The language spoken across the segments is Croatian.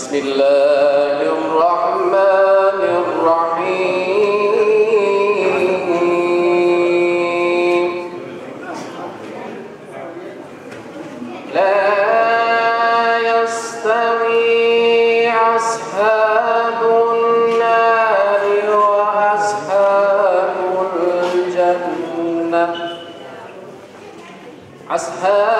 بسم الله الرحمن الرحيم. لا يستوي أصحاب النار وأصحاب الجنة. أصحاب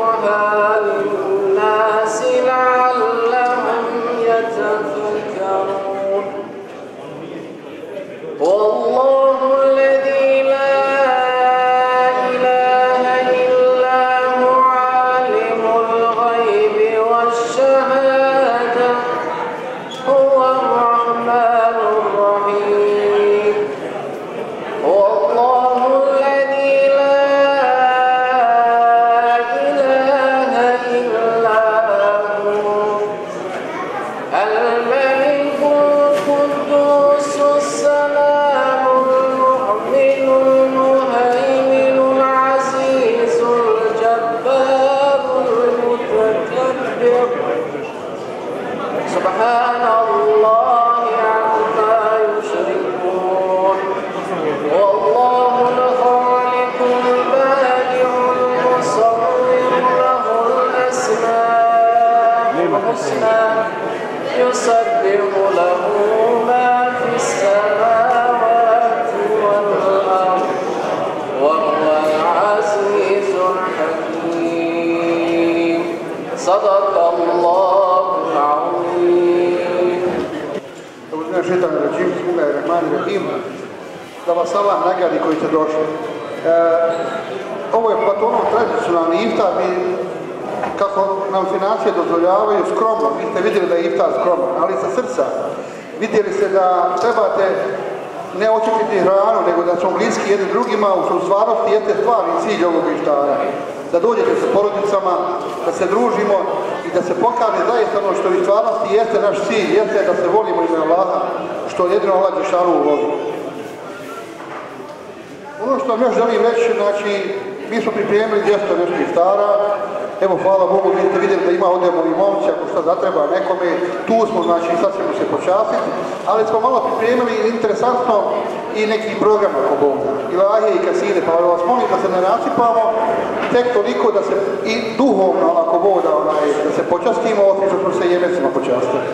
šetan ređim, i rahman i rahim, da vas Allah nagradi koji ste došli. E, ovo je Platonov tradicionalni iftar, mi, kako nam financije dozvoljavaju, skromno, vi ste vidjeli da je iftar skroman, ali sa srca. Vidjeli ste da trebate ne očekiti hranu, nego da smo bliski jedni drugima, u stvarnosti jeste stvarni cilj ovog iftara. Da dođete sa porodicama, da se družimo da se pokaže zaista ono što u stvarnosti jeste naš cilj, jeste da se volimo ime Allaha, što jedino Allah Đešanu voli. Ono što vam još želim reći, znači, mi smo pripremili 200 nešto iftara, evo hvala Bogu, vi ste vidjeli da ima ovdje momci, ako šta zatreba nekome, tu smo, znači sad ćemo se počastiti, ali smo malo pripremili interesantno i neki program ako Bog da, ilahe i kaside, pa vas molim da se ne rasipamo, tek toliko da se i duhovno ako Bog da, onaj, da se počastimo, osim što smo se jemecima počastili.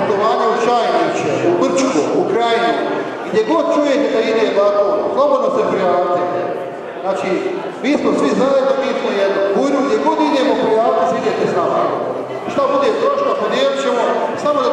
Putovanje u Šajniće, u Brčku, u Krajinu. Gdje god čujete da ide balkon, slobodno se prijavite. Znači, mi smo svi zajedno, mi smo jedno. Bujru, gdje god idemo prijavite se, idete s nama. Šta bude troška, podijelit ćemo, samo da